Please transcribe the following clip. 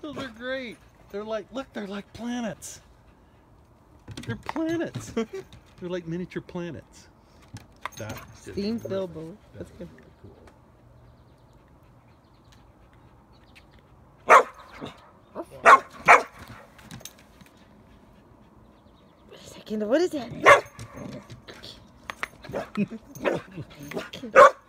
Those are great. They're like, look, they're like planets. They're planets. they're like miniature planets. That Steam filled bowl. That's good. cool. What is that?